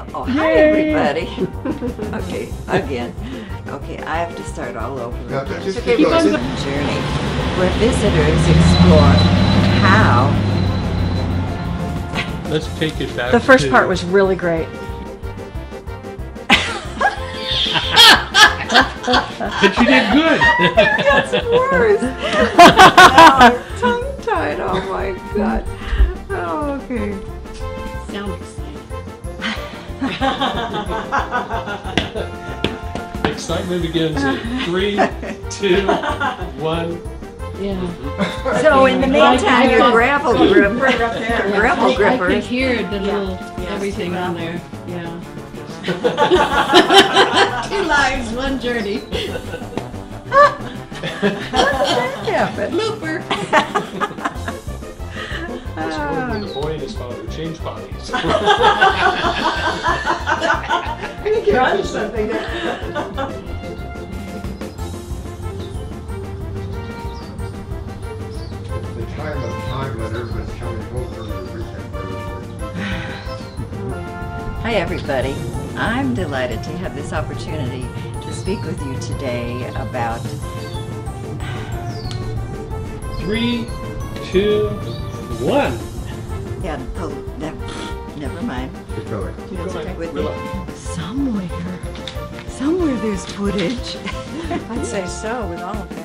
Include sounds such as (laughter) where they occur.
No. Oh, hi, everybody. (laughs) okay, again. Okay, I have to start all over Yeah, again. just okay, keep on a journey where visitors explore how Let's take it back. The first to- part was really great. But you did good. (laughs) That's worse. (laughs) Tongue tied. Oh my god. Oh, okay. Sound excited. Excitement begins in three, two, one. Yeah. So in the meantime, your gravel gripper, your (laughs) Yeah, gravel I, I could hear the little everything on there. (laughs) Yeah. (laughs) Two lives, one journey. happened? Blooper. This and change bodies. I think you're onto something there. The time of time when everybody's coming home from the weekend. Hi, everybody. I'm delighted to have this opportunity to speak with you today about Three, two, one. yeah, never, never mind. Keep going. Just ahead. stick with We're me. Somewhere, somewhere there's footage. (laughs) I'd say so with all of that.